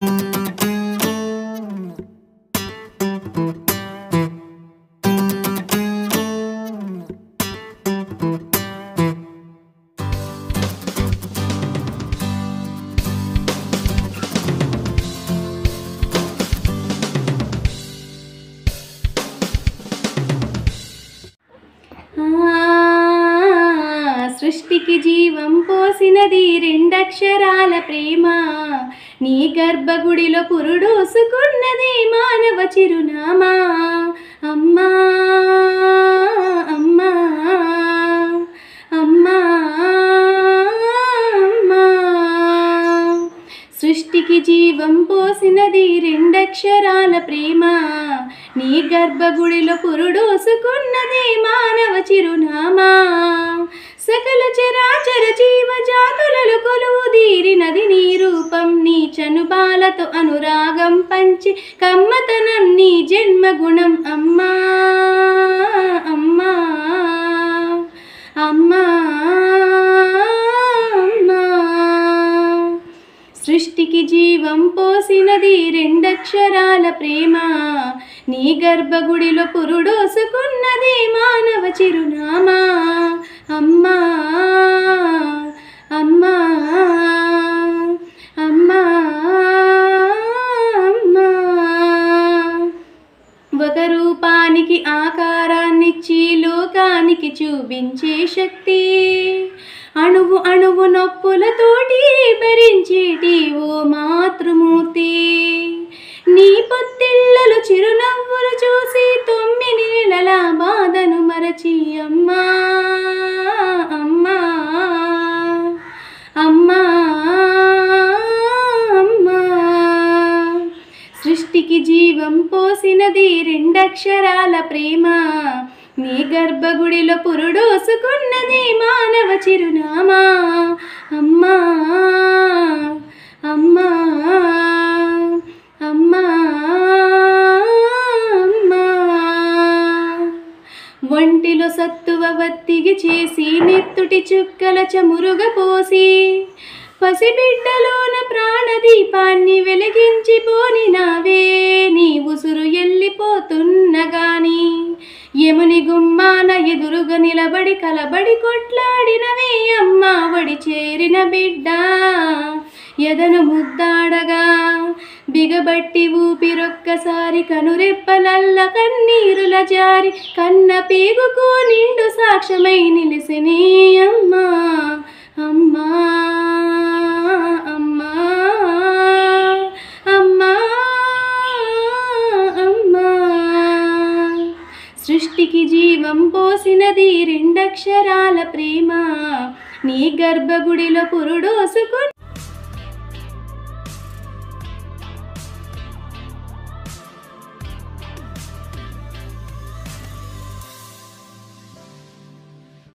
thank you సృష్టికి జీవం పోసినది రెండక్షరాల ప్రేమ. నీ గర్భగుడిలో పురుడోసుకున్నది మానవ చిరునామా. అమ్మా అమ్మా అమ్మా అమ్మా. సృష్టికి జీవం పోసినది రెండక్షరాల ప్రేమ. నీ గర్భగుడిలో పురుడోసుకున్నది మానవ చిరునామా. సకల చరాచర జీవ జాతులలో కొలువు దీరినది నీ రూపం నీ చనుబాలతో అనురాగం పంచి కమ్మతనం నీ జన్మ గుణం. అమ్మా అమ్మా అమ్మా అమ్మా. సృష్టికి జీవం పోసినది రెండక్షరాల ప్రేమ. నీ గర్భగుడిలో పురుడోసుకున్నది మానవ చిరునామా. అమ్మా అమ్మా అమ్మా అమ్మా. ఒక రూపానికి ఆకారాన్నిచ్చి లోకానికి చూపించే శక్తి అణువు అణువు నొప్పులతోటి భరించేటి ఓ మాతృమూర్తి. నీ పొత్తిళ్ళలు చిరునవ్వులు సృష్టికి జీవం పోసినది రెండక్షరాల ప్రేమ. నీ గర్భగుడిలో పురుడోసుకున్నది మానవ చిరునామా. అమ్మా అమ్మా అమ్మా అమ్మా. ఒంటిలో సత్తువ వత్తిగి చేసి నెత్తుటి చుక్కల చమురుగ పోసి పసిబిడ్డలోన ప్రాణదీపాన్ని వెలిగించి పోనినావే. నీ ఉసురు ఎల్లిపోతున్నగాని యముని గుమ్మాన ఎదురుగా నిలబడి కలబడి కొట్లాడినవే అమ్మ వడి చేరిన బిడ్డ. ఎదను ముద్దాడగా బిగబట్టి ఊపిరొక్కసారి కనురెప్పలల్ల కన్నీరుల జారి కన్న పేగుకు నిండు సాక్ష్యమై నిలిసినే అమ్మా. అమ్మా అమ్మా అమ్మా అమ్మా. సృష్టికి జీవం పోసినది రెండక్షరాల ప్రేమ. నీ గర్భగుడిలో పురుడోసుకుని